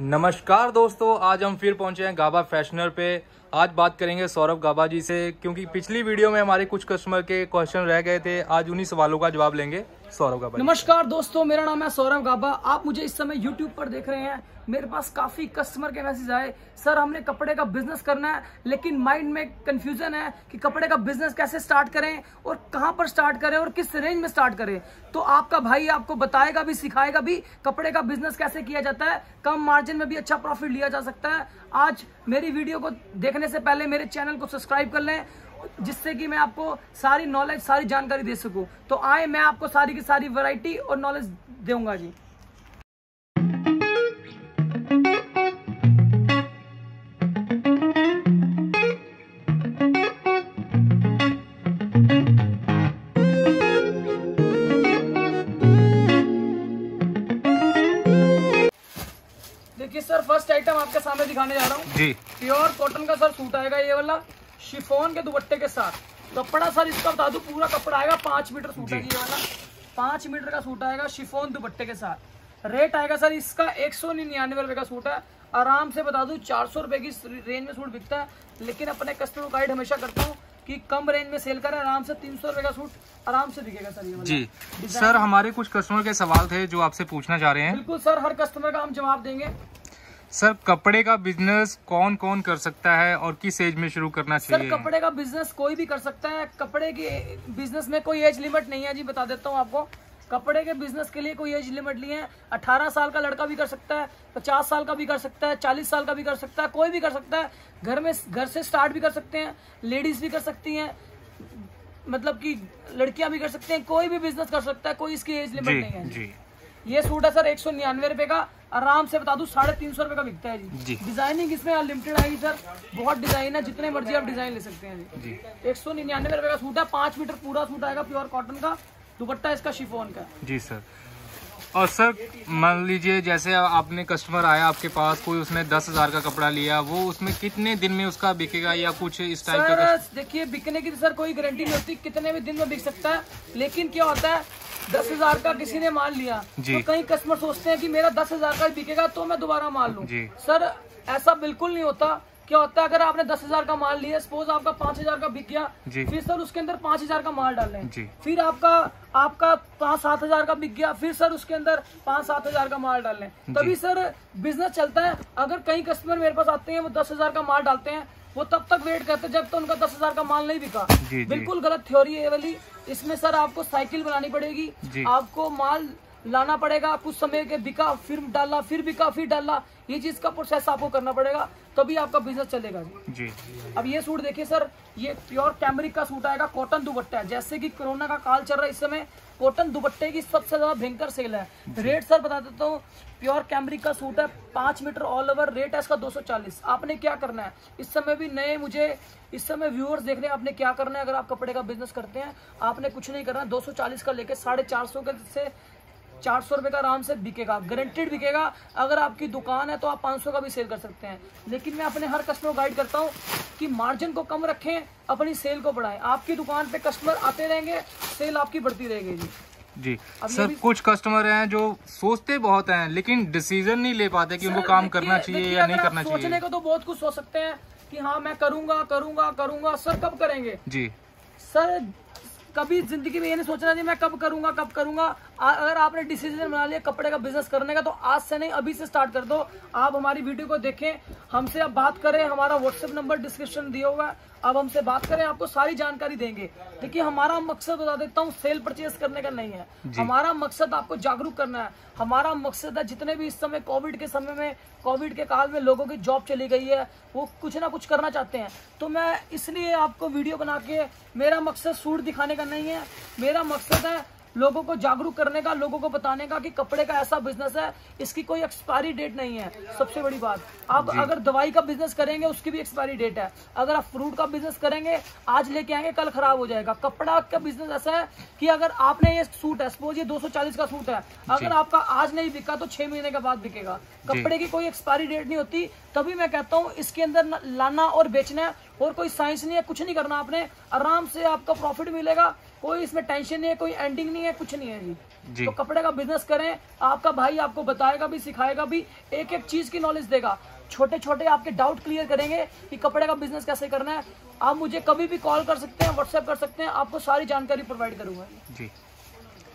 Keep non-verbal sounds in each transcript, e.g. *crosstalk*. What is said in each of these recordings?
नमस्कार दोस्तों आज हम फिर पहुँचे हैं गाबा फैशनर पे। आज बात करेंगे सौरभ गाबा जी से, क्योंकि पिछली वीडियो में हमारे कुछ कस्टमर के क्वेश्चन रह गए थे, आज उन्हीं सवालों का जवाब लेंगे सौरभ गाबा नमस्कार दोस्तों, मेरा नाम है सौरभ गाबा। आप मुझे इस समय YouTube पर देख रहे हैं। मेरे पास काफ़ी कस्टमर के मैसेज आए। सर हमने कपड़े का बिज़नेस करना है, लेकिन माइंड में कंफ्यूजन है कि कपड़े का बिज़नेस कैसे स्टार्ट करें और कहाँ पर स्टार्ट करें और किस रेंज में स्टार्ट करें। तो आपका भाई आपको बताएगा भी, सिखाएगा भी कपड़े का बिज़नेस कैसे किया जाता है। कम मार्जिन में भी अच्छा प्रॉफिट लिया जा सकता है। आज मेरी वीडियो को देखने से पहले मेरे चैनल को सब्सक्राइब कर लें, जिससे कि मैं आपको सारी नॉलेज सारी जानकारी दे सकूँ। तो आए, मैं आपको सारी की सारी वैरायटी और नॉलेज दूँगा जी। फ़र्स्ट आइटम आपके सामने दिखाने जा रहा हूँ। जी। प्योर कॉटन का सर सूट आएगा ये वाला शिफोन के दुपट्टे के साथ। कपड़ा सर इसका बता दूँ पूरा कपड़ा आएगा पाँच मीटर सूट है ये वाला। पाँच मीटर का सूट आएगा शिफोन दुपट्टे के साथ। रेट आएगा सर इसका एक सौ निन्यानवे रुपए का सूट है। आराम से बता दूँ चार सौ रुपए की रेंज में सूट बिकता है लेकिन अपने कस्टमर को गाइड हमेशा करता हूँ कि कम रेंज में सेल करें आराम से तीन सौ रुपए का सूट आराम से बिकेगा सर ये जी। सर हमारे कुछ कस्टमर के सवाल थे जो आपसे पूछना चाह रहे हैं। बिल्कुल सर हर कस्टमर का हम जवाब देंगे। सर कपड़े का बिज़नेस कौन कौन कर सकता है और किस एज में शुरू करना चाहिए? सर कपड़े का बिज़नेस कोई भी कर सकता है। कपड़े के बिज़नेस में कोई एज लिमिट नहीं है जी बता देता हूँ आपको। कपड़े के बिज़नेस के लिए कोई एज लिमिट नहीं है। 18 साल का लड़का भी कर सकता है 50 साल का भी कर सकता है 40 साल का भी कर सकता है कोई भी कर सकता है। घर में घर से स्टार्ट भी कर सकते हैं लेडीज़ भी कर सकती हैं मतलब कि लड़कियाँ भी कर सकते हैं कोई भी बिज़नेस कर सकता है कोई इसकी एज लिमिट नहीं है जी। ये सूट है सर एक सौ निन्यानवे रुपए का। आराम से बता दूँ साढ़े तीन सौ रुपए का बिकता है जी। जी। डिज़ाइनिंग इसमें अनलिमिटेड आएगी सर। बहुत डिज़ाइन है जितने मर्ज़ी आप डिज़ाइन ले सकते हैं जी। एक सौ निन्यानवे रुपए का सूट है पाँच मीटर पूरा सूट आएगा प्योर कॉटन का। दुपट्टा इसका शिफोन का। जी सर और सर मान लीजिए जैसे आपने कस्टमर आया आपके पास कोई उसने दस हज़ार का कपड़ा लिया वो उसमें कितने दिन में उसका बिकेगा या कुछ इस टाइप का देखिए बिकने की तो सर कोई गारंटी नहीं होती कितने भी दिन में बिक सकता है। लेकिन क्या होता है दस हज़ार का किसी ने माल लिया जी। तो कई कस्टमर सोचते हैं कि मेरा दस हज़ार का बिकेगा तो मैं दोबारा माल लूँ। सर ऐसा बिल्कुल नहीं होता। क्या होता है अगर आपने दस हज़ार का माल लिया सपोज़ आपका पाँच हज़ार का बिक गया फिर सर उसके अंदर पाँच हज़ार का माल डाल। फिर आपका आपका पाँच सात हज़ार का बिक गया फिर सर उसके अंदर पाँच सात हज़ार का माल डाल तभी सर बिज़नेस चलता है। अगर कई कस्टमर मेरे पास आते हैं वो दस हज़ार का माल डालते हैं वो तब तक वेट करते जब तक उनका दस हज़ार का माल नहीं बिका। जी। बिल्कुल गलत थ्योरी है वाली। इसमें सर आपको साइकिल बनानी पड़ेगी। आपको माल लाना पड़ेगा कुछ समय के बिका फिर डाला फिर बिका फिर डाला। ये चीज़ का प्रोसेस आपको करना पड़ेगा तभी आपका बिज़नेस चलेगा जी। अब ये सूट देखिए सर ये प्योर कैमरिक का सूट आएगा कॉटन दुपट्टा। है जैसे कि कोरोना का काल चल रहा है इस समय कॉटन दुपट्टे की सबसे ज़्यादा भयंकर सेल है। रेट सर बता देता हूँ प्योर कैमरिक का सूट है पाँच मीटर ऑल ओवर रेट है इसका 240 आपने क्या करना है? इस समय भी नए मुझे इस समय व्यूअर्स देख रहे हैं आपने क्या करना है? अगर आप कपड़े का बिज़नेस करते हैं आपने कुछ नहीं करना है 240 का लेके साढ़े चार सौ के से चार सौ रुपये का आराम से बिकेगा गारंटेड बिकेगा। अगर आपकी दुकान है तो आप पाँच सौ का भी सेल कर सकते हैं। लेकिन मैं अपने हर कस्टमर को गाइड करता हूँ कि मार्जिन को कम रखें अपनी सेल को बढ़ाएँ। आपकी दुकान पे कस्टमर आते रहेंगे सेल आपकी बढ़ती रहेगी जी। जी। सर कुछ कस्टमर हैं जो सोचते बहुत हैं लेकिन डिसीज़न नहीं ले पाते कि उनको काम करना चाहिए या नहीं करना सोचने चाहिए को तो बहुत कुछ सोच सकते हैं कि हाँ मैं करूँगा करूँगा करूँगा। सर कब करेंगे? जी। सर कभी ज़िंदगी में ये नहीं सोचना नहीं मैं कब करूँगा कब करूँगा? अगर आपने डिसीज़न बना लिया कपड़े का बिज़नेस करने का तो आज से नहीं अभी से स्टार्ट कर दो। आप हमारी वीडियो को देखें हमसे आप बात करें हमारा व्हाट्सएप नंबर डिस्क्रिप्शन दिया हुआ है। अब हमसे बात करें आपको सारी जानकारी देंगे। देखिए हमारा मकसद बता देता हूँ सेल परचेज करने का नहीं है। हमारा मकसद आपको जागरूक करना है। हमारा मकसद है जितने भी इस समय कोविड के समय में कोविड के काल में लोगों की जॉब चली गई है वो कुछ ना कुछ करना चाहते हैं। तो मैं इसलिए आपको वीडियो बना के मेरा मकसद सूट दिखाने का नहीं है। मेरा मकसद है लोगों को जागरूक करने का लोगों को बताने का कि कपड़े का ऐसा बिज़नेस है इसकी कोई एक्सपायरी डेट नहीं है। सबसे बड़ी बात आप अगर दवाई का बिज़नेस करेंगे उसकी भी एक्सपायरी डेट है। अगर आप फ्रूट का बिज़नेस करेंगे आज लेके आएँगे कल खराब हो जाएगा। कपड़ा का बिज़नेस ऐसा है कि अगर आपने ये सूट है सपोज़ ये 240 का सूट है अगर आपका आज नहीं बिका तो छह महीने के बाद बिकेगा। कपड़े की कोई एक्सपायरी डेट नहीं होती तभी मैं कहता हूँ इसके अंदर लाना और बेचना और कोई साइंस नहीं है कुछ नहीं करना आपने। आराम से आपका प्रॉफिट मिलेगा कोई इसमें टेंशन नहीं है कोई एंडिंग नहीं है कुछ नहीं है जी। जी। तो कपड़े का बिज़नेस करें आपका भाई आपको बताएगा भी सिखाएगा भी एक एक चीज़ की नॉलेज देगा। छोटे छोटे आपके डाउट क्लियर करेंगे कि कपड़े का बिज़नेस कैसे करना है। आप मुझे कभी भी कॉल कर सकते हैं व्हाट्सएप कर सकते हैं आपको सारी जानकारी प्रोवाइड करूँगा। जी।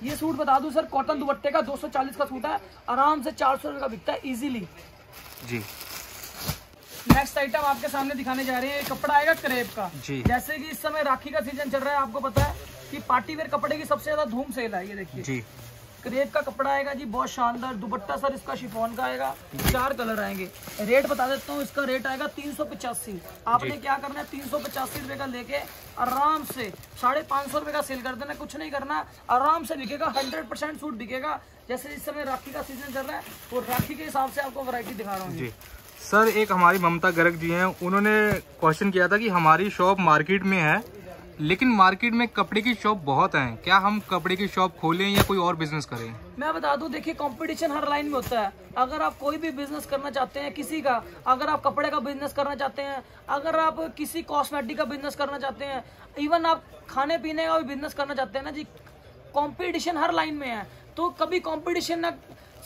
ये सूट बता दूँ सर कॉटन दुपट्टे का 240 का सूट है आराम से चार सौ का बिकता है इजीली जी। नेक्स्ट आइटम आपके सामने दिखाने जा रहे हैं कपड़ा आएगा क्रेप का। जी। जैसे कि इस समय राखी का सीज़न चल रहा है आपको पता है कि पार्टी वेयर कपड़े की सबसे ज़्यादा धूम सेल है ये देखिए। जी। क्रेप का कपड़ा आएगा जी बहुत शानदार। दुपट्टा सर इसका शिफॉन का आएगा चार कलर आएँगे। रेट बता देता हूँ इसका रेट आएगा तीन सौ पचासी। आपने क्या करना है तीन सौ पचासी रुपए का लेके आराम से साढ़े पाँच सौ रुपए का सेल कर देना कुछ नहीं करना आराम से बिकेगा हंड्रेड परसेंट सूट बिकेगा। जैसे इस समय राखी का सीज़न चल रहा है वो राखी के हिसाब से आपको वरायटी दिखा रहा हूँ। जी। सर एक हमारी ममता गर्ग जी हैं उन्होंने क्वेश्चन किया था कि हमारी शॉप मार्केट में है लेकिन मार्केट में कपड़े की शॉप बहुत हैं। क्या हम कपड़े की शॉप खोलें या कोई और बिज़नेस करें? मैं बता दूँ, देखिए कंपटीशन हर लाइन में होता है। अगर आप कोई भी बिज़नेस करना चाहते हैं, किसी का, अगर आप कपड़े का बिज़नेस करना चाहते हैं, अगर आप किसी कॉस्मेटिक का बिज़नेस करना चाहते हैं इवन आप खाने पीने का भी बिज़नेस करना चाहते हैं ना जी कंपटीशन हर लाइन में है। तो कभी कंपटीशन ना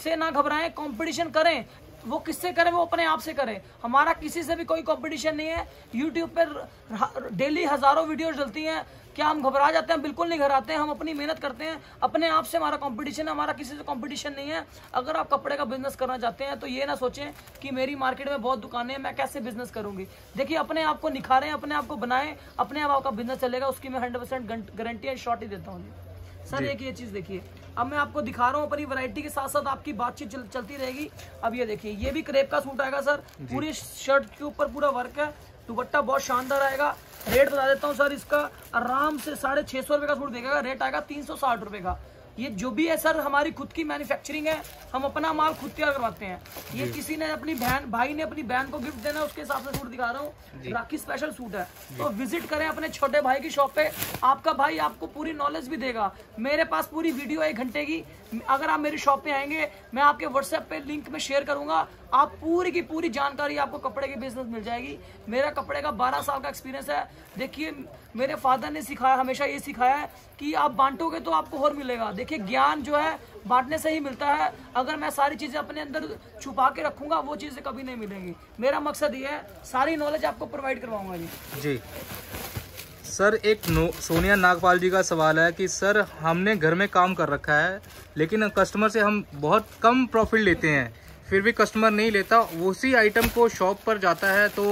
से ना घबराएँ कंपटीशन करें। वो किससे करें वो अपने आप से करें। हमारा किसी से भी कोई कंपटीशन नहीं है। यूट्यूब पर डेली हज़ारों वीडियोस डलती हैं। क्या हम घबरा जाते हैं? बिल्कुल नहीं घबराते हैं। हम अपनी मेहनत करते हैं। अपने आप से हमारा कंपटीशन है। हमारा किसी से कंपटीशन नहीं है। अगर आप कपड़े का बिज़नेस करना चाहते हैं तो ये ना सोचें कि मेरी मार्केट में बहुत दुकानें हैं। मैं कैसे बिज़नेस करूँगी? देखिए अपने आप को निखारें अपने आप को बनाएँ। अपने आप आपका बिज़नेस चलेगा। उसकी मैं हंड्रेड परसेंट गारंटी है शॉर्ट ही देता हूँ सर एक ये चीज़ देखिए। अब मैं आपको दिखा रहा हूँ अपनी वैरायटी के साथ साथ आपकी बातचीत चल, चलती रहेगी। अब ये देखिए ये भी क्रेप का सूट आएगा सर पूरी शर्ट के ऊपर पूरा वर्क है। दुपट्टा बहुत शानदार आएगा। रेट बता देता हूँ सर इसका आराम से साढ़े छह सौ रुपए का सूट देखेगा। रेट आएगा तीन सौ साठ रुपए का। ये जो भी है सर हमारी खुद की मैन्युफैक्चरिंग है। हम अपना माल खुद तैयार करवाते हैं। ये किसी ने अपनी बहन भाई ने अपनी बहन को गिफ्ट देना है, उसके हिसाब से सूट दिखा रहा हूँ। राखी स्पेशल सूट है। तो विज़िट करें अपने छोटे भाई की शॉप पे। आपका भाई आपको पूरी नॉलेज भी देगा। मेरे पास पूरी वीडियो एक घंटे की। अगर आप मेरी शॉप पे आएँगे मैं आपके व्हाट्सएप पे लिंक में शेयर करूँगा। आप पूरी की पूरी जानकारी आपको कपड़े की बिज़नेस मिल जाएगी। मेरा कपड़े का 12 साल का एक्सपीरियंस है। देखिए, मेरे फादर ने सिखाया, हमेशा ये सिखाया है कि आप बांटोगे तो आपको और मिलेगा। देखिए, ज्ञान जो है, बांटने से ही मिलता है। अगर मैं सारी चीज़ें अपने अंदर छुपा के रखूँगा, वो चीज़ें कभी नहीं मिलेंगी। मेरा मकसद ये है, सारी नॉलेज आपको प्रोवाइड करवाऊँगा जी। जी। सर, एक सोनिया नागपाल जी का सवाल है कि, सर, हमने घर में काम कर रखा है, लेकिन कस्टमर से हम बहुत कम प्रॉफिट लेते हैं। फिर भी कस्टमर नहीं लेता उसी आइटम को शॉप पर जाता है तो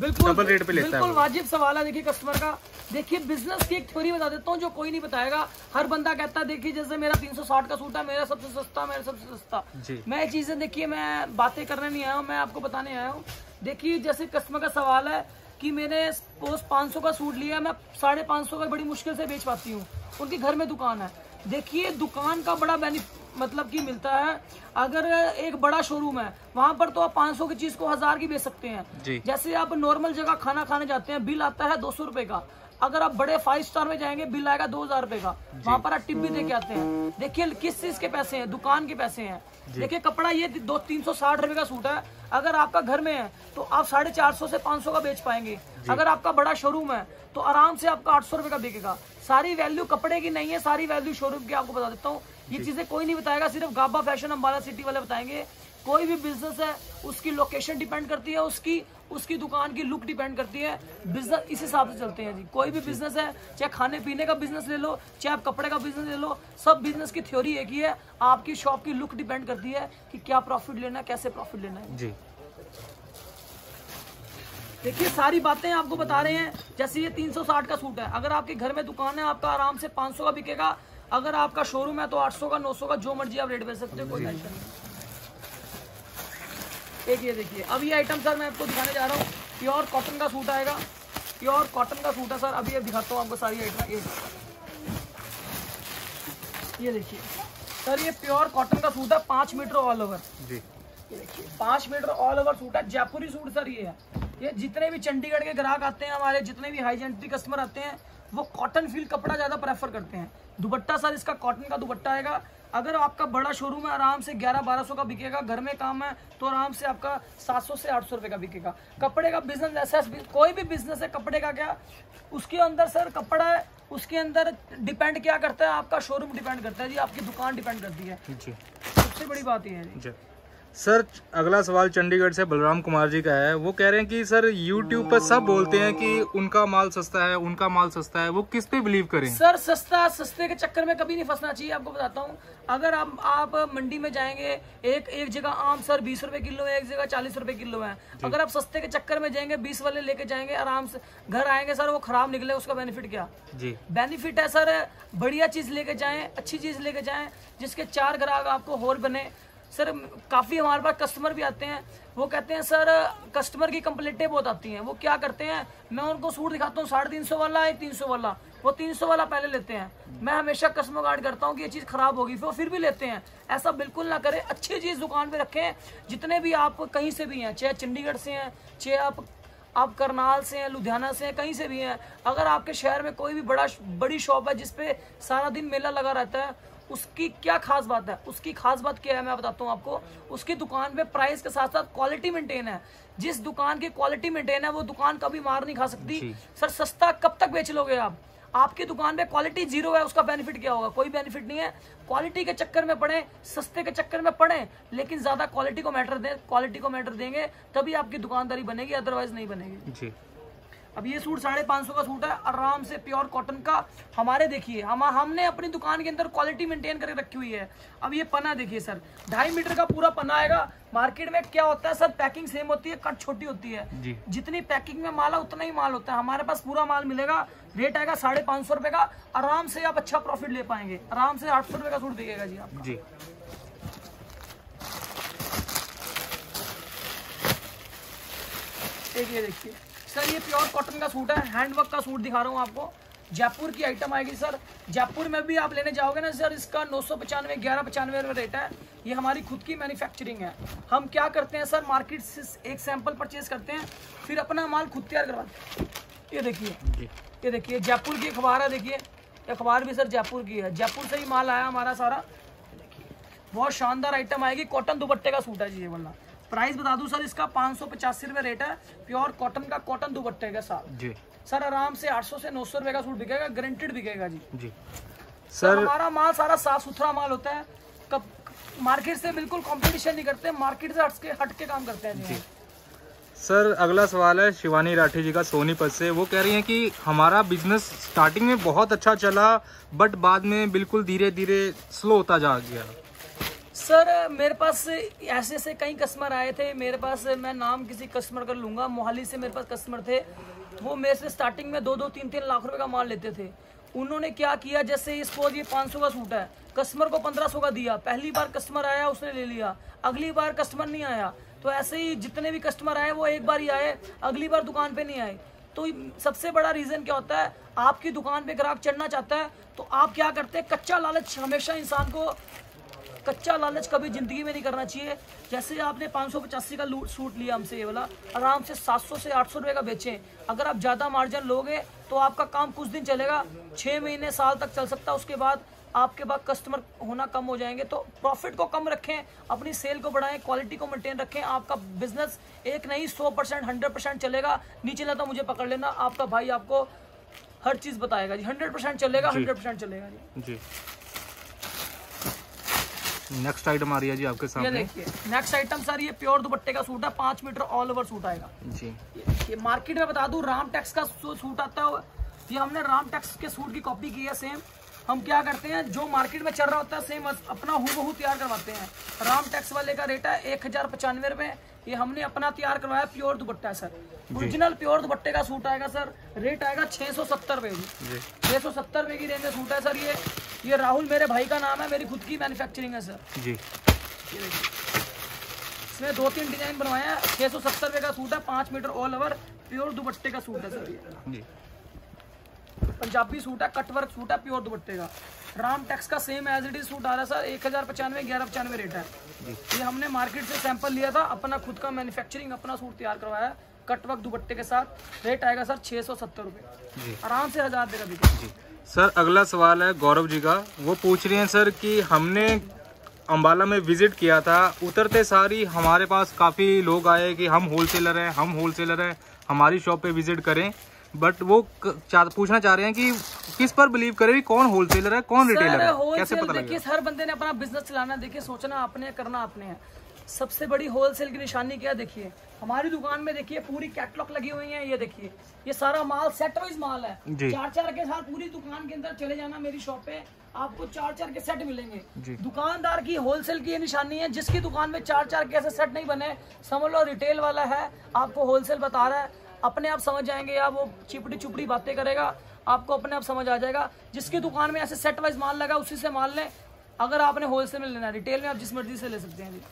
बिल्कुल डबल रेट पे लेता बिल्कुल वो। वाजिब सवाल है देखिए कस्टमर का। देखिए बिज़नेस की एक थ्योरी बता देता हूँ जो कोई नहीं बताएगा। हर बंदा कहता है देखिए जैसे मेरा 360 का सूट है मेरा सबसे सस्ता मेरा सबसे सस्ता। मैं चीज़ें देखिए मैं बातें करने नहीं आया हूँ मैं आपको बताने आया हूँ। देखिए जैसे कस्टमर का सवाल है कि मैंने सपोज़ 500 का सूट लिया मैं साढ़े पाँच का बड़ी मुश्किल से बेच पाती हूँ। उनके घर में दुकान है। देखिए दुकान का बड़ा बेनिफिट मतलब कि मिलता है। अगर एक बड़ा शोरूम है वहाँ पर तो आप 500 की चीज़ को हज़ार की बेच सकते हैं। जैसे आप नॉर्मल जगह खाना खाने जाते हैं बिल आता है दो सौ का। अगर आप बड़े फाइव स्टार में जाएँगे बिल आएगा दो हज़ार रुपए का। वहाँ पर आप टिप भी दे के आते हैं। देखिए किस चीज़ के पैसे हैं? दुकान के पैसे हैं। देखिए कपड़ा ये दो तीन सौ साठ रुपए का सूट है। अगर आपका घर में है तो आप साढ़े चार सौ से पाँच सौ का बेच पाएँगे। अगर आपका बड़ा शोरूम है तो आराम से आपका आठ सौ रुपए का बिकेगा। सारी वैल्यू कपड़े की नहीं है सारी वैल्यू शोरूम की आपको बता देता हूँ। ये चीज़ें कोई नहीं बताएगा सिर्फ़ गाबा फ़ैशन अम्बाला सिटी वाले बताएँगे। कोई भी बिज़नेस है उसकी लोकेशन डिपेंड करती है उसकी उसकी दुकान की लुक डिपेंड करती है। बिज़नेस इस हिसाब से चलते हैं जी। कोई भी बिज़नेस है चाहे खाने पीने का बिज़नेस ले लो चाहे आप कपड़े का बिज़नेस ले लो सब बिज़नेस की थ्योरी एक ही है। आपकी शॉप की लुक डिपेंड करती है कि क्या प्रॉफिट लेना है कैसे प्रॉफिट लेना है। जी। देखिए सारी बातें आपको बता रहे हैं। जैसे ये 360 का सूट है। अगर आपके घर में दुकान है आपका आराम से 500 का बिकेगा। अगर आपका शोरूम है तो 800 का 900 का जो मर्ज़ी आप रेट भेज सकते हो कोई टेंशन नहीं। एक ये देखिए अब ये आइटम सर मैं आपको दिखाने जा रहा हूँ। प्योर कॉटन का सूट आएगा। प्योर कॉटन का सूट है सर अभी दिखाता हूँ आपको सारी आइटम ये ये देखिए। सर ये प्योर कॉटन का सूट है पाँच मीटर ऑल ओवर जी। ये देखिए पाँच मीटर ऑल ओवर सूट है जयपुरी सूट सर ये है। ये जितने भी चंडीगढ़ के ग्राहक आते हैं हमारे जितने भी हाईजेंट्री कस्टमर आते हैं वो कॉटन फील कपड़ा ज़्यादा प्रेफर करते हैं। दुपट्टा सर इसका कॉटन का दुपट्टा आएगा। अगर आपका बड़ा शोरूम है आराम से ग्यारह बारह सौ का बिकेगा घर में काम है तो आराम से आपका सात सौ से आठ सौ रुपए का बिकेगा। कपड़े का बिज़नेस ऐसा कोई भी बिज़नेस है कपड़े का क्या? उसके अंदर सर कपड़ा है उसके अंदर डिपेंड क्या करता है? आपका शोरूम डिपेंड करता है जी आपकी दुकान डिपेंड करती है। सबसे बड़ी बात यह है जी। सर अगला सवाल चंडीगढ़ से बलराम कुमार जी का है। वो कह रहे हैं कि सर यूट्यूब पर सब बोलते हैं कि उनका माल सस्ता है उनका माल सस्ता है। वो किस पे बिलीव करें? सर सस्ता सस्ते के चक्कर में कभी नहीं फंसना चाहिए आपको बताता हूँ। अगर आप आप मंडी में जाएँगे एक एक जगह आम सर बीस रुपए किलो है एक जगह चालीस रुपए किलो है। अगर आप सस्ते के चक्कर में जाएँगे बीस वाले लेके जाएँगे आराम से घर आएँगे सर वो खराब निकले उसका बेनिफिट क्या? जी। बेनिफिट है सर बढ़िया चीज़ लेके जाए अच्छी चीज़ लेके जाए जिसके चार ग्राहक आपको और बने। सर, काफ़ी हमारे पास कस्टमर भी आते हैं। वो कहते हैं, सर कस्टमर की कंप्लेंटें बहुत आती हैं। वो क्या करते हैं? मैं उनको सूट दिखाता हूँ, साढ़े तीन सौ वाला एक तीन सौ वाला। वो तीन सौ वाला पहले लेते हैं। मैं हमेशा कस्टमर गार्ड करता हूँ कि ये चीज़ खराब होगी, फिर वो फिर भी लेते हैं। ऐसा बिल्कुल ना करें। अच्छी चीज़ दुकान पे रखें। जितने भी आप कहीं से भी हैं, चाहे चंडीगढ़ से हैं, चाहे आप आप करनाल से हैं, लुधियाना से हैं, कहीं से भी हैं, अगर आपके शहर में कोई भी बड़ा, बड़ी शॉप है जिसपे सारा दिन मेला लगा रहता है उसकी क्या खास बात है? उसकी खास बात क्या है मैं बताता हूँ आपको? उसकी दुकान पे प्राइस के साथ साथ क्वालिटी मेंटेन है। जिस दुकान की क्वालिटी मेंटेन है वो दुकान कभी मार नहीं खा सकती। सर सस्ता कब तक बेच लोगे आप? आपकी दुकान पे क्वालिटी ज़ीरो है उसका बेनिफिट क्या होगा? कोई बेनिफिट नहीं है। क्वालिटी के चक्कर में पड़े सस्ते के चक्कर में पड़े लेकिन ज़्यादा क्वालिटी को मैटर दें क्वालिटी को मैटर देंगे तभी आपकी दुकानदारी बनेगी अदरवाइज़ नहीं बनेगी। जी। अब ये सूट साढ़े पाँच सौ का सूट है आराम से प्योर कॉटन का। हमारे देखिए हम हमने अपनी दुकान के अंदर क्वालिटी मेंटेन करके रखी हुई है। अब ये पना देखिए सर ढाई मीटर का पूरा पना आएगा। मार्केट में क्या होता है सर पैकिंग सेम होती है कट छोटी होती है। जितनी पैकिंग में माल है उतना ही माल होता है। हमारे पास पूरा माल मिलेगा रेट आएगा साढ़े पाँच सौ रुपए का। आराम से आप अच्छा प्रॉफिट ले पाएँगे। आराम से आठ सौ रुपए का सूट बिकेगा जी आप जी। एक ये देखिए। सर ये प्योर कॉटन का सूट है हैंडवर्क का सूट दिखा रहा हूँ आपको। जयपुर की आइटम आएगी सर। जयपुर में भी आप लेने जाओगे ना सर इसका नौ सौ पचानवे ग्यारह पचानवे रुपये रेट है। ये हमारी खुद की मैन्युफैक्चरिंग है। हम क्या करते हैं सर मार्केट से एक सैंपल परचेज करते हैं फिर अपना माल खुद तैयार करवाते हैं। ये देखिए ये देखिए जयपुर की अखबार है देखिए। अखबार भी सर जयपुर की है। जयपुर से ही माल आया हमारा सारा। देखिए बहुत शानदार आइटम आएगी। कॉटन दुपट्टे का सूट है जी ये वाला। प्राइस बता दूँ सर इसका पाँच सौ पचासी रुपये रेट है। प्योर कॉटन का कॉटन दुपट्टे के साथ जी। सर आराम से 800 से 900 रुपए का सूट बिकेगा गारंटेड बिकेगा जी। जी। सर हमारा माल सारा साफ़ सुथरा माल होता है। कब मार्केट से बिल्कुल कंपटीशन नहीं करते मार्केट से हट के हट के काम करते हैं जी। सर अगला सवाल है शिवानी राठी जी का सोनीपत से। वो कह रही हैं कि हमारा बिज़नेस स्टार्टिंग में बहुत अच्छा चला बट बाद में बिल्कुल धीरे धीरे स्लो होता जा गया। सर, मेरे पास ऐसे ऐसे कई कस्टमर आए थे। मेरे पास, मैं नाम किसी कस्टमर का लूँगा। मोहाली से मेरे पास कस्टमर थे। वो मेरे से स्टार्टिंग में दो दो, तीन तीन लाख रुपए का माल लेते थे। उन्होंने क्या किया? जैसे इसको ये पाँच सौ का सूट है। कस्टमर को पंद्रह सौ का दिया। पहली बार कस्टमर आया, उसने ले लिया। अगली बार कस्टमर नहीं आया। तो ऐसे ही जितने भी कस्टमर आए, वो एक बार ही आए। अगली बार दुकान पे नहीं आए। तो सबसे बड़ा रीजन क्या होता है? आपकी दुकान पे ग्राहक चढ़ना चाहता है तो आप क्या करते हैं? कच्चा लालच हमेशा इंसान को कच्चा लालच कभी ज़िंदगी में नहीं करना चाहिए। जैसे आपने पाँच सौ पचासी का लूट सूट लिया हमसे ये वाला आराम से 700 से 800 रुपए का बेचें। अगर आप ज़्यादा मार्जिन लोगे तो आपका काम कुछ दिन चलेगा छः महीने साल तक चल सकता है। उसके बाद आपके पास कस्टमर होना कम हो जाएँगे। तो प्रॉफिट को कम रखें अपनी सेल को बढ़ाएँ क्वालिटी को मेंटेन रखें। आपका बिज़नेस एक नहीं सौ परसेंट हंड्रेड परसेंट चलेगा। नीचे चला तो मुझे पकड़ लेना आपका भाई आपको हर चीज़ बताएगा जी। हंड्रेड परसेंट चलेगा हंड्रेड परसेंट चलेगा जी। जी। नेक्स्ट आइटम आ रही है जी आपके सामने। देखिए नेक्स्ट आइटम सर ये प्योर दुपट्टे का सूट है पाँच मीटर ऑल ओवर सूट आएगा। जी। ये, ये मार्केट में बता दू राम टैक्स का सूट आता है ये हमने राम टैक्स के सूट की कॉपी की है सेम हम क्या करते हैं जो मार्केट में चल रहा होता है सेम अपना हु तैयार करवाते हैं। राम टैक्स वाले का रेट है एक हज़ार पचानवे रुपए ये हमने अपना तैयार करवाया प्योर दुपट्टा सर। ओरिजिनल प्योर दुपट्टे का सूट आएगा सर। रेट आएगा छह सौ सत्तर रुपए जी। छह सौ सत्तर रुपए की रेंज में सूट है सर ये। ये राहुल मेरे भाई का नाम है मेरी खुद की मैन्युफैक्चरिंग है सर। जी। इसमें दो तीन डिज़ाइन बनवाए हैं। छह सौ सत्तर रुपए का सूट है पाँच मीटर ऑल ओवर प्योर दुपट्टे का सूट है सर ये। पंजाबी सूट है कटवर्क सूट है प्योर दुपट्टे का। राम टैक्स का same as it is suit आ रहा है सर एक हज़ार पचानवे ग्यारह पचानवे रेट है। ये हमने मार्केट से सैंपल लिया था अपना खुद का मैन्युफैक्चरिंग अपना सूट तैयार करवाया कटवर्क दुपट्टे के साथ। रेट आएगा सर छह सौ सत्तर रुपये आराम से हज़ार जी। सर अगला सवाल है गौरव जी का। वो पूछ रहे हैं सर कि हमने अम्बाला में विज़िट किया था उतरते सारी हमारे पास काफ़ी लोग आए कि हम होलसेलर हैं हम होलसेलर हैं हमारी शॉप पे विज़िट करें। बट वो पूछना चाह रहे हैं कि किस पर बिलीव करें कि कौन होलसेलर है कौन रिटेलर है? कैसे पता देखिए हर बंदे ने अपना बिज़नेस चलाना। देखिए सोचना आपने करना आपने है। सबसे बड़ी होलसेल की निशानी क्या देखिए? हमारी दुकान में देखिए पूरी कैटलॉग लगी हुई है ये देखिए। ये सारा माल सेट वाइज माल है। चार चार के साथ पूरी दुकान के अंदर चले जाना मेरी शॉप पे आपको चार चार के सेट मिलेंगे। दुकानदार की होलसेल की ये निशानी है जिसकी दुकान में चार चार के ऐसे सेट नहीं बने समझ लो रिटेल वाला है आपको होलसेल बता रहा है। अपने आप समझ जाएँगे या वो चिपड़ी चुपड़ी बातें करेगा आपको अपने आप समझ आ जाएगा। जिसकी दुकान में ऐसे सेट वाइज माल लगा उसी से माल लें। अगर आपने होलसेल में लेना है रिटेल में आप जिस मर्ज़ी से ले सकते हैं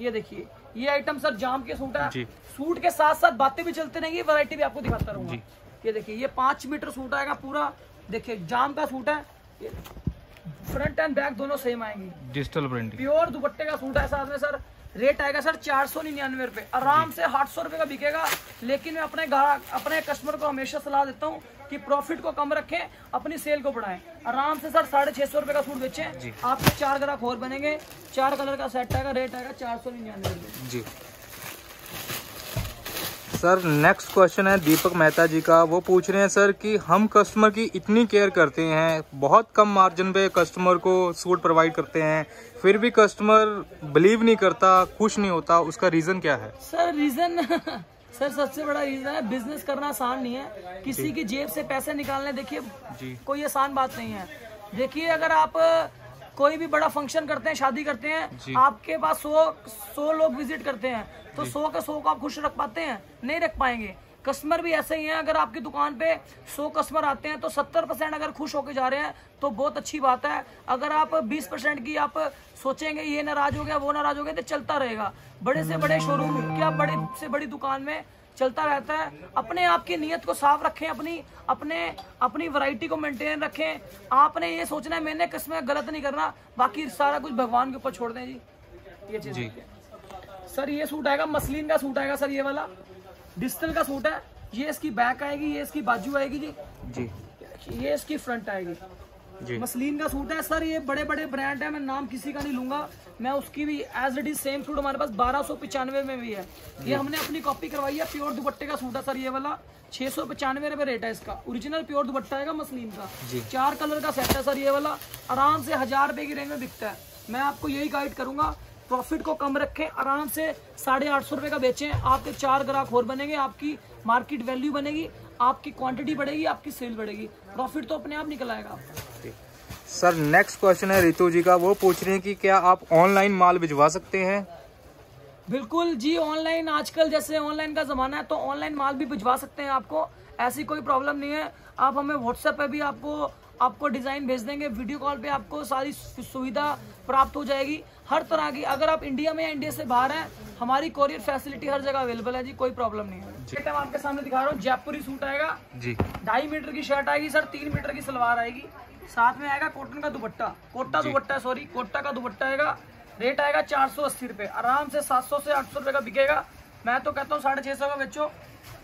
ये देखिए ये आइटम सर जाम के सूट है। सूट के साथ साथ बातें भी चलते रहेंगी वैरायटी भी आपको दिखाता रहूँगा। ये देखिए ये पाँच मीटर सूट आएगा पूरा। देखिए जाम का सूट है। फ्रंट एंड बैक दोनों सेम आएँगे। डिजिटल प्रिंटिंग प्योर दुपट्टे का सूट है साथ में सर रेट आएगा सर चार सौ निन्यानवे रुपये आराम से आठ सौ रुपये का बिकेगा लेकिन मैं अपने ग्राहक अपने कस्टमर को हमेशा सलाह देता हूँ कि प्रॉफिट को कम रखें अपनी सेल को बढ़ाएँ। आराम से सर साढ़े छह सौ रुपये का सूट बेचें। आपके चार ग्राहक और बनेंगे चार कलर का सेट आएगा रेट आएगा चार सौ निन्यानवे रुपये जी। सर नेक्स्ट क्वेश्चन है दीपक मेहता जी का। वो पूछ रहे हैं सर कि हम कस्टमर की इतनी केयर करते हैं बहुत कम मार्जिन पे कस्टमर को सूट प्रोवाइड करते हैं फिर भी कस्टमर बिलीव नहीं करता खुश नहीं होता उसका रीज़न क्या है? सर रीजन *laughs* सर सबसे बड़ा रीजन है बिज़नेस करना आसान नहीं है। किसी की जेब से पैसे निकालने देखिए कोई आसान बात नहीं है। देखिए अगर आप कोई भी बड़ा फ़ंक्शन करते हैं शादी करते हैं आपके पास सौ सौ लोग विज़िट करते हैं तो सौ के सौ को आप खुश रख पाते हैं? नहीं रख पाएँगे। कस्टमर भी ऐसे ही हैं अगर आपकी दुकान पे सौ कस्टमर आते हैं तो सत्तर परसेंट अगर खुश होकर जा रहे हैं तो बहुत अच्छी बात है। अगर आप बीस परसेंट की आप सोचेंगे ये नाराज़ हो गया वो नाराज़ हो गया तो चलता रहेगा। बड़े से बड़े शोरूम क्या बड़े से बड़ी दुकान में चलता रहता है? अपने आप की नीयत को साफ़ रखें अपनी अपने अपनी वैरायटी को मेंटेन रखें। आपने ये सोचना है मैंने किसमें गलत नहीं करना बाकी सारा कुछ भगवान के ऊपर छोड़ दें जी। ये चीज़। सर ये सूट आएगा मसलिन का सूट आएगा सर ये वाला। डिजिटल का सूट है। ये इसकी बैक आएगी ये इसकी बाजू आएगी जी। जी। ये इसकी फ्रंट आएगी। जी। मसलिन का सूट है सर ये बड़े बड़े ब्रांड है मैं नाम किसी का नहीं लूँगा। मैं उसकी भी as it is same suit हमारे पास बारह सौ पचानवे में भी है। ये हमने अपनी कॉपी करवाई है प्योर दुपट्टे का सूट है सर ये वाला। छह सौ पचानवे रुपए रेट है इसका। ओरिजिनल प्योर दुपट्टा है मसलिन का। जी। चार कलर का सेट है सर ये वाला। आराम से हज़ार रुपए की रेंज में बिकता है। मैं आपको यही गाइड करूँगा। प्रॉफिट को कम रखें आराम से साढ़े आठ सौ रुपए का बेचें। आपके चार ग्राहक और बनेंगे आपकी मार्केट वैल्यू बनेगी आपकी क्वांटिटी बढ़ेगी आपकी सेल बढ़ेगी। प्रॉफिट तो अपने आप निकल आएगा आपका। सर नेक्स्ट क्वेश्चन है रितु जी का। वो पूछ रहे हैं कि क्या आप ऑनलाइन माल भिजवा सकते हैं? बिल्कुल जी ऑनलाइन आजकल जैसे ऑनलाइन का जमाना है तो ऑनलाइन माल भी भिजवा सकते हैं आपको। ऐसी कोई प्रॉब्लम नहीं है। आप हमें व्हाट्सएप पे भी आपको आपको डिज़ाइन भेज देंगे। वीडियो कॉल पे आपको सारी सुविधा प्राप्त हो जाएगी। हर तरह की अगर आप इंडिया में या इंडिया से बाहर हैं हमारी कोरियर फैसिलिटी हर जगह अवेलेबल है जी कोई प्रॉब्लम नहीं है। आइटम आपके सामने दिखा रहा हूँ जयपुरी सूट आएगा। जी। ढाई मीटर की शर्ट आएगी सर तीन मीटर की सलवार आएगी। साथ में आएगा कॉटन का दुपट्टा। कोटा दुपट्टा सॉरी कोटा का दुपट्टा आएगा। रेट आएगा चार सौ अस्सी रुपए। आराम से सात सौ से आठ सौ रुपए का बिकेगा। मैं तो कहता हूँ साढ़े छह सौ का बेचो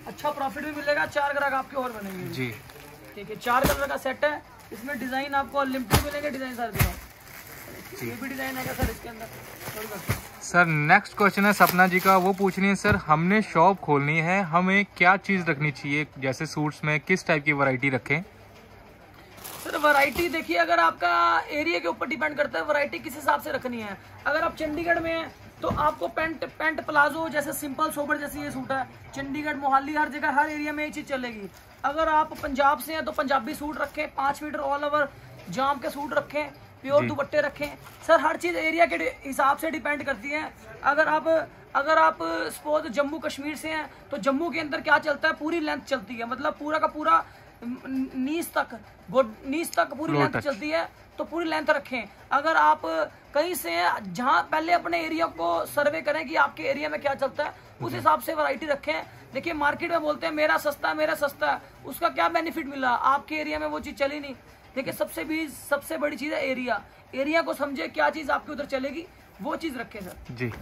अच्छा प्रॉफिट भी मिलेगा चार ग्राहक आपके और बनेंगे। जी। ठीक है चार कलर का सेट है। इसमें डिज़ाइन आपको लिमिटेड मिलेंगे डिज़ाइन सारे दिखाओ ये भी डिज़ाइन आएगा सर नेक्स्ट क्वेश्चन है सपना जी का। वो पूछ रही है, सर, हमने शॉप खोलनी है, हमें क्या चीज़ रखनी चाहिए? जैसे सूट्स में किस टाइप की वैरायटी रखें? सर वैरायटी देखिए, अगर आपका एरिया के ऊपर डिपेंड करता है वैरायटी किस हिसाब से रखनी है? अगर आप चंडीगढ़ में हैं तो आपको पेंट पेंट प्लाजो जैसे सिंपल सोबर जैसे ये सूट है। चंडीगढ़, मोहाली, हर जगह, हर एरिया में ये चीज़ चलेगी। अगर आप पंजाब से हैं तो पंजाबी सूट रखें, पाँच मीटर ऑल ओवर जाम के सूट रखें। प्योर दुपट्टे रखें। सर हर चीज़ एरिया के हिसाब से डिपेंड करती है। अगर आप अगर आप सपोज़ जम्मू कश्मीर से हैं तो जम्मू के अंदर क्या चलता है? पूरी लेंथ चलती है। मतलब पूरा का पूरा नीस तक नीस तक पूरी लेंथ चलती है तो पूरी लेंथ रखें। अगर आप कहीं से हैं जहाँ पहले अपने एरिया को सर्वे करें कि आपके एरिया में क्या चलता है उस हिसाब से वैरायटी रखें। देखिए मार्केट में बोलते हैं मेरा सस्ता है मेरा सस्ता। है उसका क्या बेनिफिट मिला? आपके एरिया में वो चीज़ चली नहीं। देखिए सबसे भी सबसे बड़ी चीज़ है एरिया। एरिया को समझे क्या चीज़ आपके उधर चलेगी वो चीज़ रखे सर। जी।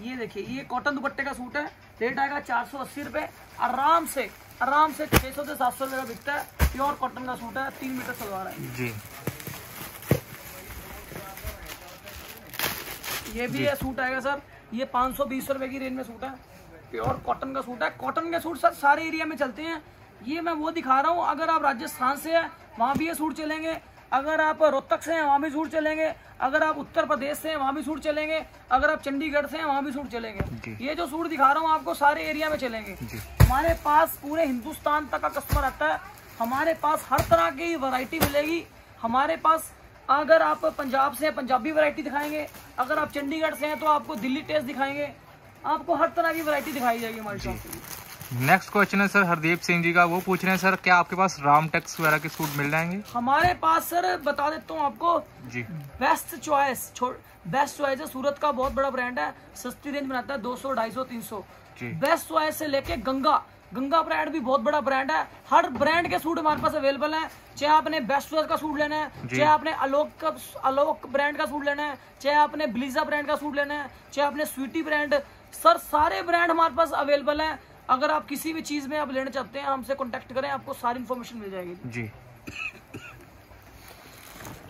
ये देखिए ये कॉटन दुपट्टे का सूट है रेट आएगा चार सौ अस्सी रुपए। आराम से आराम से छह सौ से सात सौ रुपए का बिकता है। प्योर कॉटन का सूट है तीन मीटर सलवार है। जी। ये भी है सूट आएगा सर ये पाँच सौ बीस रुपए की रेंज में सूट है। प्योर कॉटन का सूट है। कॉटन के सूट सर सारे एरिया में चलते हैं। ये मैं वो दिखा रहा हूँ अगर आप राजस्थान से हैं वहाँ भी ये सूट चलेंगे। अगर आप रोहतक से हैं वहाँ भी सूट चलेंगे। अगर आप उत्तर प्रदेश से हैं वहाँ भी सूट चलेंगे। अगर आप चंडीगढ़ से हैं वहाँ भी सूट चलेंगे। ये जो सूट दिखा रहा हूँ आपको सारे एरिया में चलेंगे। हमारे पास पूरे हिंदुस्तान तक का कस्टमर आता है। हमारे पास हर तरह की वैरायटी मिलेगी। हमारे पास अगर आप पंजाब से हैं पंजाबी वैरायटी दिखाएँगे। अगर आप चंडीगढ़ से हैं तो आपको दिल्ली टेस्ट दिखाएँगे। आपको हर तरह की वैरायटी दिखाई जाएगी हमारे शॉप पे नेक्स्ट क्वेश्चन है सर हरदीप सिंह जी का। वो पूछ रहे हैं सर क्या आपके पास राम टेक्स वगैरह के सूट मिल जाएँगे? हमारे पास सर बता देता हूँ आपको। जी। बेस्ट चॉइस बेस्ट चॉइस है सूरत का बहुत बड़ा ब्रांड है। सस्ती रेंज बनाता है दो सौ ढाई सौ तीन सौ। बेस्ट चॉइस से लेके गंगा। गंगा ब्रांड भी बहुत बड़ा ब्रांड है। हर ब्रांड के सूट हमारे पास अवेलेबल है। चाहे आपने बेस्ट चॉइस का सूट लेना है चाहे आपने आलोक का आलोक ब्रांड का सूट लेना है चाहे आपने ब्लीजा ब्रांड का सूट लेना है चाहे आपने स्वीटी ब्रांड सर सारे ब्रांड हमारे पास अवेलेबल है। अगर आप किसी भी चीज़ में आप लेना चाहते हैं हमसे कॉन्टेक्ट करें आपको सारी इन्फॉर्मेशन मिल जाएगी। जी।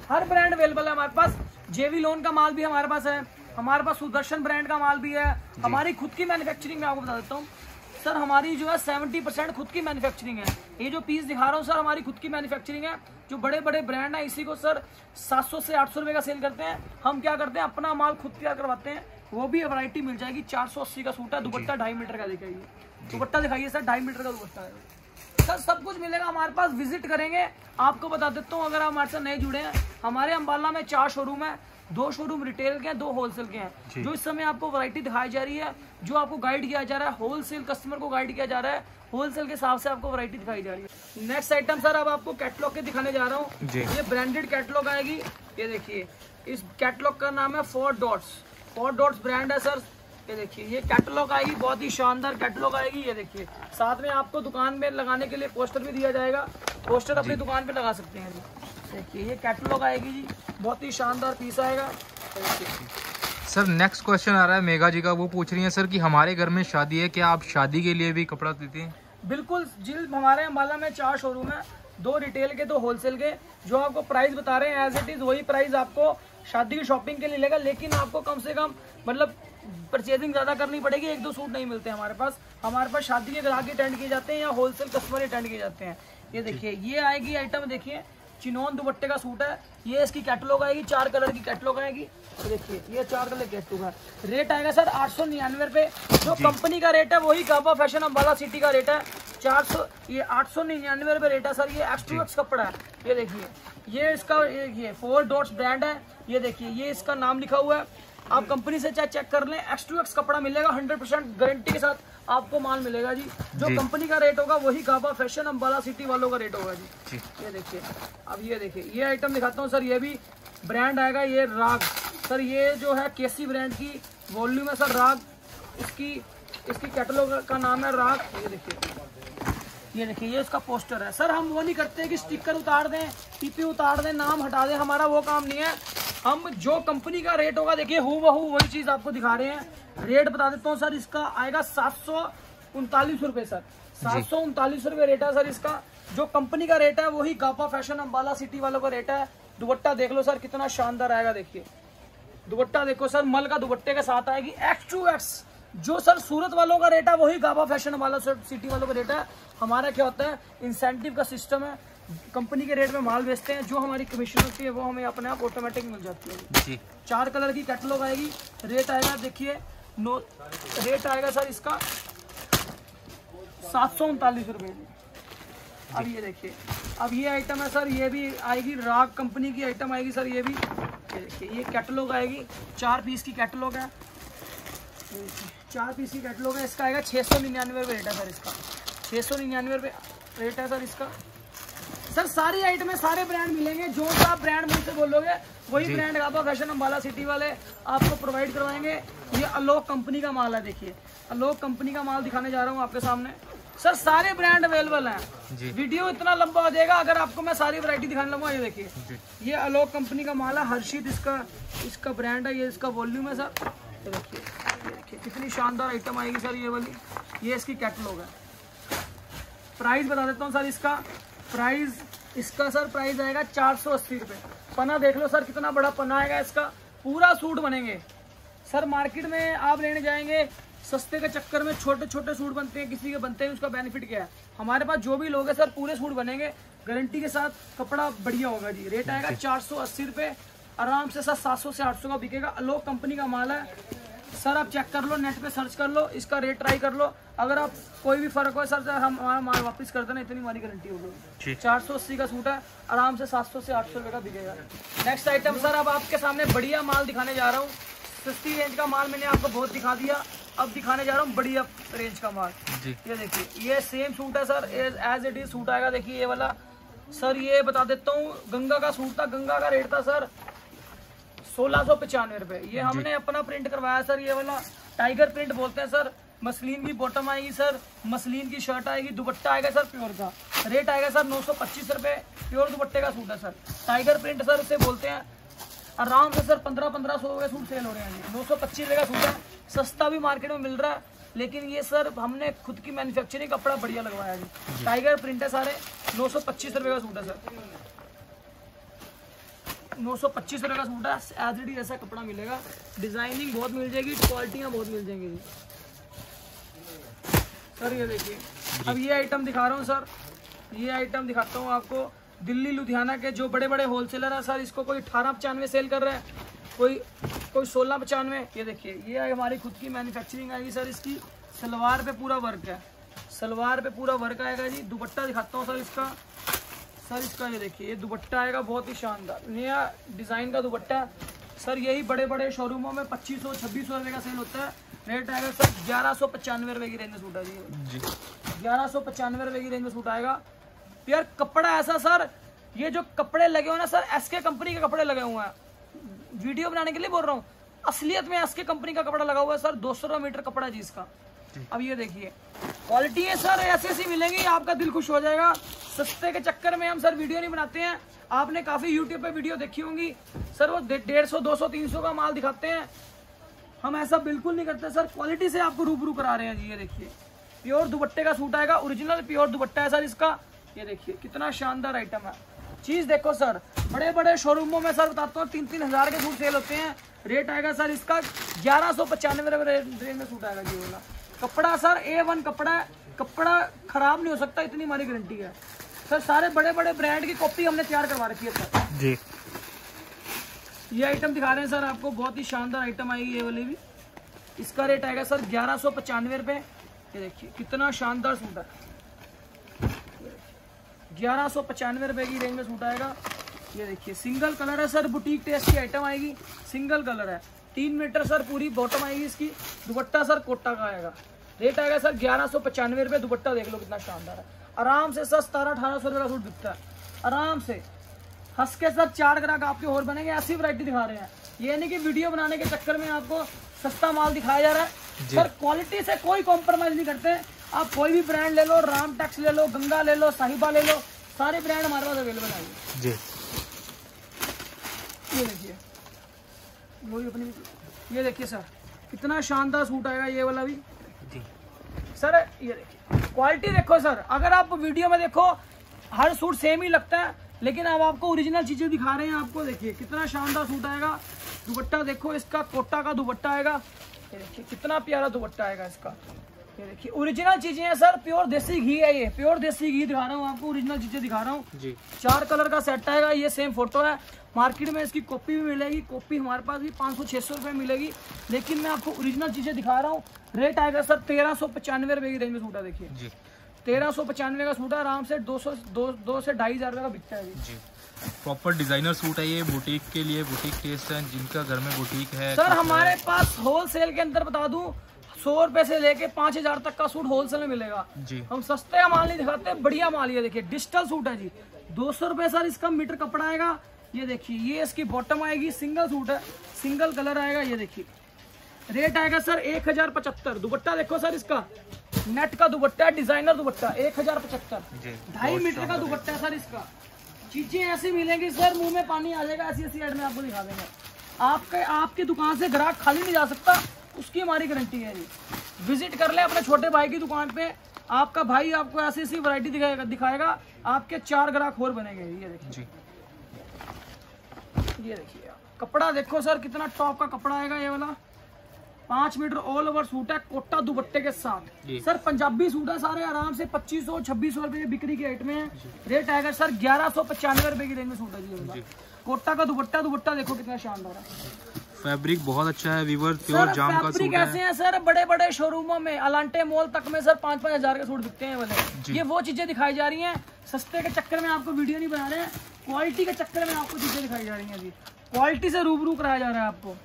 हर ब्रांड अवेलेबल है हमारे पास। जेवी लोन का माल भी हमारे पास है। हमारे पास सुदर्शन ब्रांड का माल भी है। हमारी खुद की मैन्युफैक्चरिंग में आपको बता देता हूँ। सर हमारी जो है सेवेंटी परसेंट खुद की मैन्युफैक्चरिंग है। ये जो पीस दिखा रहा हूँ सर हमारी खुद की मैन्युफैक्चरिंग है। जो बड़े बड़े ब्रांड है इसी को सर 700 से 800 रुपए का सेल करते हैं। हम क्या करते हैं अपना माल खुद तैयार करवाते हैं। वो भी वैरायटी मिल जाएगी। 480 का सूट है दुपट्टा ढाई मीटर का दिखाइए दुपट्टा दिखाइए सर ढाई मीटर का दुपट्टा है। सर सब कुछ मिलेगा हमारे पास विज़िट करेंगे। आपको बता देता हूँ अगर आप हमारे साथ नहीं जुड़े हैं हमारे अम्बाला में चार शोरूम है दो शोरूम रिटेल के हैं दो होलसेल के हैं। जो। इस समय आपको वैरायटी दिखाई जा रही है जो आपको गाइड किया जा रहा है होलसेल कस्टमर को गाइड किया जा रहा है होलसेल के हिसाब से आपको वैरायटी दिखाई जा रही है। नेक्स्ट आइटम सर अब आपको कैटलॉग के दिखाने जा रहा हूँ। ये ब्रांडेड कैटलॉग आएगी। ये देखिए इस कैटलॉग का नाम है four dots four dots brand है सर ये देखिए ये कैटलॉग आएगी बहुत ही शानदार कैटलॉग आएगी ये देखिए। साथ में आपको दुकान में लगाने के लिए पोस्टर भी दिया जाएगा। पोस्टर अपनी दुकान पे लगा सकते हैं जी। देखिए ये कैटलॉग आएगी जी बहुत ही शानदार पीस आएगा। सर नेक्स्ट क्वेश्चन आ रहा है मेगा जी का वो पूछ रही है सर कि हमारे घर में शादी है क्या आप शादी के लिए भी कपड़ा देते हैं? बिल्कुल जी हमारे अम्बाला में चार शोरूम है दो रिटेल के दो होलसेल के। जो आपको प्राइस बता रहे हैं एज इट इज़ वही प्राइस आपको शादी की शॉपिंग के लिए लेगा लेकिन आपको कम से कम मतलब परचेजिंग ज़्यादा करनी पड़ेगी एक दो सूट नहीं मिलते हमारे पास। हमारे पास शादी के ग्राहक अटेंड किए जाते हैं या होलसेल कस्टमर अटेंड किए जाते हैं। ये देखिए ये आएगी आइटम देखिए चिनोन दुपट्टे का सूट है। ये इसकी कैटलॉग आएगी चार कलर की कैटलॉग आएगी। देखिए ये चार कलर कैटलॉग है। रेट आएगा सर आठ सौ निन्यानवे रुपए। जो कंपनी का रेट है वही गाबा फ़ैशन अम्बाला सिटी का रेट है। चार सौ ये आठ सौ निन्यानवे रुपए रेट है सर। ये एक्सट्रूएक्स कपड़ा है। ये देखिए ये इसका ये ये फोर डॉट्स ब्रांड है। ये देखिए ये इसका नाम लिखा हुआ है। आप कंपनी से चाहे चेक कर लें एक्स टू एक्स कपड़ा मिलेगा हंड्रेड परसेंट गारंटी के साथ आपको माल मिलेगा जी। जो कंपनी का रेट होगा वही गाबा फ़ैशन अम्बाला सिटी वालों का रेट होगा जी। जी। ये देखिए अब ये देखिए ये आइटम दिखाता हूँ सर ये भी ब्रांड आएगा ये राग। सर ये जो है केसी ब्रांड की वॉल्यूम है सर राग। इसकी इसकी कैटलॉग का नाम है राग। ये देखिए ये देखिए ये इसका पोस्टर है। सर हम वो नहीं करते कि स्टिकर उतार दें टीपी उतार दें नाम हटा दें हमारा वो काम नहीं है। हम जो कंपनी का रेट होगा देखिए हु बहू वही चीज़ आपको दिखा रहे हैं। रेट बता देता हूँ सर इसका आएगा सात सौ उनतालीस रुपये सर सात सौ उनतालीस रुपये रेट है सर इसका। जो कंपनी का रेट है वही गापा फ़ैशन अम्बाला सिटी वालों का रेट है। दुपट्टा देख लो सर कितना शानदार आएगा देखिए। दुपट्टा देखो सर मल का दुपट्टे के साथ आएगी। एक्स टू एक्स जो सर सूरत वालों का रेट है वही गाबा फ़ैशन वाला सिटी वालों का रेट है। हमारा क्या होता है इंसेंटिव का सिस्टम है। कंपनी के रेट में माल बेचते हैं जो हमारी कमीशन होती है वो हमें अपने आप ऑटोमेटिक मिल जाती है। जी। चार कलर की कैटलॉग आएगी रेट आएगा देखिए नो रेट आएगा सर इसका सात सौ उनतालीस रुपये अब ये देखिए अब ये आइटम है सर ये भी आएगी राग कंपनी की आइटम आएगी सर ये भी। ये देखिए ये कैटलॉग आएगी चार पीस की कैटलॉग है। चार पीस की कैटलॉग है इसका आएगा छः सौ निन्यानवे रुपये रेट है सर इसका। छः सौ निन्यानवे रुपये रेट है सर इसका। सर सारी आइटम सारे ब्रांड मिलेंगे। जो सा आप ब्रांड मुझ से बोलोगे वही brand Gaba fashion Ambala city वाले आपको प्रोवाइड करवाएँगे। ये अलोक कंपनी का माल है देखिए। अलोक कंपनी का माल दिखाने जा रहा हूँ आपके सामने। सर सारे ब्रांड अवेलेबल हैं। जी। वीडियो इतना लंबा हो जाएगा अगर आपको मैं सारी वैरायटी दिखाने लगूँगा ये देखिए। ये अलोक कंपनी का माल है हर्षित इसका इसका ब्रांड है ये इसका वॉल्यूम है सर। ये देखिए देखिए कितनी शानदार आइटम आएगी सर ये वाली। ये इसकी कैटलॉग है। प्राइस बता देता हूँ सर इसका। प्राइस इसका सर प्राइस आएगा चार सौ अस्सी रुपये पना देख लो सर कितना बड़ा पना आएगा इसका। पूरा सूट बनेंगे। सर मार्केट में आप लेने जाएँगे सस्ते के चक्कर में छोटे छोटे सूट बनते हैं किसी के बनते हैं उसका बेनिफिट क्या है? हमारे पास जो भी लोग हैं सर पूरे सूट बनेंगे। गारंटी के साथ कपड़ा बढ़िया होगा जी। रेट आएगा चार सौ अस्सी रुपये आराम से सर सात सौ से आठ सौ का बिकेगा। अलोक कंपनी का माल है। सर आप चेक कर लो नेट पे सर्च कर लो इसका रेट ट्राई कर लो। अगर आप कोई भी फ़र्क हो सर हम हमारा माल वापस कर देना इतनी हमारी गारंटी होगी चार सौ अस्सी का सूट है आराम से सात सौ से आठ सौ रुपये का बिकेगा। नेक्स्ट आइटम सर अब आपके सामने बढ़िया माल दिखाने जा रहा हूँ। सस्ती रेंज का माल मैंने आपको बहुत दिखा दिया। अब दिखाने जा रहा हूँ बढ़िया रेंज का माल। ये देखिए ये सेम सूट है sir as it is suit आएगा। देखिए ये वाला। सर ये बता देता हूँ गंगा का सूट था गंगा का रेट था सर सोलह सौ पचानवे रुपए। ये हमने अपना प्रिंट करवाया सर ये वाला टाइगर प्रिंट बोलते हैं सर मसलिन की बॉटम आएगी सर मसलिन की शर्ट आएगी दुपट्टा आएगा सर प्योर का। रेट आएगा सर नौ सौ पच्चीस रुपए। प्योर दुपट्टे का सूट है सर टाइगर प्रिंट सर इसे बोलते हैं आराम से सर पंद्रह पंद्रह सौ के सूट सेल हो रहे हैं जी। नौ सौ पच्चीस रुपये का सूट है। सस्ता भी मार्केट में मिल रहा है लेकिन ये सर हमने खुद की मैन्युफैक्चरिंग कपड़ा बढ़िया लगवाया जी। टाइगर प्रिंट है सारे नौ सौ पच्चीस रुपये का सूट है सर नौ सौ पच्चीस रुपये का सूट है। एज इट इज़ ऐसा कपड़ा मिलेगा। डिज़ाइनिंग बहुत मिल जाएगी क्वालिटियाँ बहुत मिल जाएँगी जी। सर ये देखिए। अब ये आइटम दिखा रहा हूँ सर ये आइटम दिखाता हूँ आपको। दिल्ली लुधियाना के जो बड़े बड़े होलसेलर हैं सर इसको कोई अठारह पचानवे सेल कर रहे हैं। कोई कोई सोलह पचानवे। ये देखिए ये हमारी खुद की मैन्युफैक्चरिंग आएगी सर इसकी। सलवार पे पूरा वर्क है। सलवार पे पूरा वर्क आएगा जी। दुपट्टा दिखाता हूँ सर इसका। सर इसका ये देखिए ये दुपट्टा आएगा बहुत ही शानदार। नया डिज़ाइन का दुपट्टा। सर यही बड़े बड़े शोरूमों में पच्चीस सौ छब्बीस सौ रुपये का सेल होता है। रेट आएगा सर ग्यारह सौ पचानवे रुपये की रेंज में सूट है जी। ग्यारह सौ पचानवे रुपये की रेंज में सूट आएगा। यार कपड़ा ऐसा सर ये जो कपड़े लगे हुए ना सर एस के कंपनी के कपड़े लगे हुए हैं। वीडियो बनाने के लिए बोल रहा हूँ। असलियत में एस के कंपनी का कपड़ा लगा हुआ है सर दो सौ मीटर कपड़ा जी इसका। अब ये देखिए क्वालिटी है सर ऐसी ऐसी मिलेंगी, आपका दिल खुश हो जाएगा। सस्ते के चक्कर में हम सर वीडियो नहीं बनाते हैं। आपने काफ़ी यूट्यूब पे वीडियो देखी होंगी। सर वो डेढ़ सौ, दो सौ, तीन सौ का माल दिखाते हैं। हम ऐसा बिल्कुल नहीं करते सर क्वालिटी से आपको रूबरू करा रहे हैं जी, ये देखिए। प्योर दुपट्टे का सूट आएगा ओरिजिनल प्योर दुपट्टा है सर इसका। ये देखिए, कितना शानदार आइटम है। चीज़ देखो सर बड़े बड़े शोरूमों में सर बताता हूँ तीन तीन हज़ार के सूट सेल होते हैं। रेट आएगा सर इसका ग्यारह सौ पचानवे रेंज में सूट आएगा जी वाला। कपड़ा सर ए वन कपड़ा है। कपड़ा खराब नहीं हो सकता इतनी हमारी गारंटी है। सर सारे बड़े बड़े ब्रांड की कॉपी हमने तैयार करवा रखी है सर। जी। ये आइटम दिखा रहे हैं सर आपको। बहुत ही शानदार आइटम आएगी ये वाली भी। इसका रेट आएगा सर ग्यारह सौ पचानवे रुपये ये देखिए कितना शानदार सूट है। ग्यारह सौ पचानवे रुपये की रेंज में सूट आएगा। ये देखिए सिंगल कलर है सर बुटीक टेस्ट की आइटम आएगी। सिंगल कलर है। तीन मीटर सर पूरी बॉटम आएगी इसकी। दुपट्टा सर कोटा का आएगा। रेट आएगा सर ग्यारह सौ पचानवे रुपये दुपट्टा देख लो कितना शानदार है। आराम से सर सतारह अठारह सौ रुपये का सूट बिकता है। आराम से। हंस के सर चार ग्राहक आपके और बनेंगे ऐसी वैरायटी दिखा रहे हैं। ये नहीं कि वीडियो बनाने के चक्कर में आपको सस्ता माल दिखाया जा रहा है। सर क्वालिटी से कोई कॉम्प्रोमाइज नहीं करते। आप कोई भी ब्रांड ले लो राम टैक्स ले लो गंगा ले लो साहिबा ले लो सारे ब्रांड हमारे पास अवेलेबल आएँगे जी। ये देखिए। वही अपनी ये देखिए सर कितना शानदार सूट आएगा ये वाला भी। सर, ये देखिए क्वालिटी देखो सर। अगर आप वीडियो में देखो, हर सूट सेम ही लगता है, लेकिन अब आपको ओरिजिनल चीज़ें दिखा रहे हैं आपको, देखिए, कितना शानदार सूट आएगा। दुपट्टा देखो, इसका कोटा का दुपट्टा आएगा। देखिए, कितना प्यारा दुपट्टा आएगा इसका। ये देखिए ओरिजिनल चीज़ें हैं सर प्योर देसी घी है ये प्योर देसी घी दिखा रहा हूँ आपको ओरिजिनल चीज़ें दिखा रहा हूँ। जी। चार कलर का सेट आएगा ये सेम फ़ोटो है। मार्केट में इसकी कॉपी भी मिलेगी कॉपी हमारे पास भी पाँच सौ छः सौ रुपये मिलेगी। लेकिन मैं आपको ओरिजिनल चीज़ें दिखा रहा हूँ। रेट आएगा सर तेरह सौ पचानवे रुपये की रेंज में सूट है देखिए। जी। तेरह सौ पचानवे का सूट है आराम से दो सौ दो दो से ढाई हज़ार रुपये का बिकता है जी। प्रॉपर डिज़ाइनर सूट है ये बुटीक के लिए बुटीक टेस्ट है जिनका घर में बुटीक है सर हमारे। पास होलसेल के अंदर बता दूँ सौ रुपए से लेके पाँच हज़ार तक का सूट होलसेल में मिलेगा। जी। हम सस्ते माल नहीं दिखाते बढ़िया माल ये देखिए डिजिटल सूट है जी। दो सौ रुपए सर इसका मीटर कपड़ा आएगा। ये देखिए ये इसकी बॉटम आएगी सिंगल सूट है सिंगल कलर आएगा ये देखिए। रेट आएगा सर एक हज़ार पचहत्तर। दुपट्टा देखो सर इसका। नेट का दुपट्टा है डिज़ाइनर दुपट्टा एक हज़ार पचहत्तर। ढाई मीटर का दुपट्टा है सर इसका। चीज़ें ऐसी मिलेंगी सर मुँह में पानी आ जाएगा ऐसी ऐसी एड में आपको दिखा देंगे। आपके आपकी दुकान से ग्राहक खाली नहीं जा सकता। उसकी हमारी गारंटी है जी। विज़िट कर ले अपने छोटे भाई की दुकान पे। आपका भाई आपको ऐसी ऐसी वैरायटी दिखाएगा दिखाएगा। आपके चार ग्राहक और बनेंगे। ये देखिए। जी। ये देखिए कपड़ा देखो सर कितना टॉप का कपड़ा आएगा ये वाला। पाँच मीटर ऑल ओवर सूट है कोटा दुपट्टे के साथ। सर पंजाबी सूट है सारे आराम से पच्चीस सौ छब्बीस सौ रुपए बिक्री के रेट में। है रेट आएगा सर ग्यारह सौ पचानवे रुपए की रेंज में सूट है जी। कोटा का दुपट्टा दुपट्टा देखो कितना शानदार है। फैब्रिक बहुत अच्छा है वीवर प्योर जाम का सूट ऐसे है। हैं सर बड़े बड़े शोरूमों में अलांटे मॉल तक में सर पाँच पाँच हज़ार के सूट बिकते हैं वाले। ये वो चीज़ें दिखाई जा रही हैं सस्ते के चक्कर में आपको वीडियो नहीं बना रहे हैं क्वालिटी के चक्कर में आपको चीज़ें दिखाई जा रही है जी क्वालिटी से रूबरू कराया जा रहा है आपको।